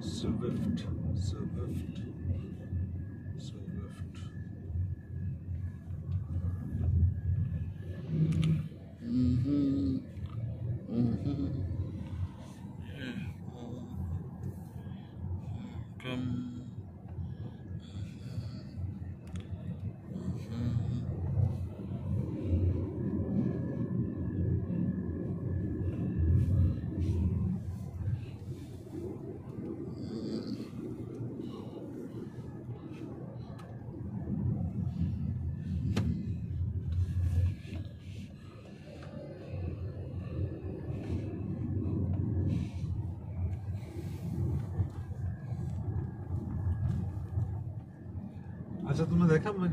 Swift, Swift, Swift. Mhm. Mhm. Yeah. Come. আচ্ছা তোমরা দেখাবো না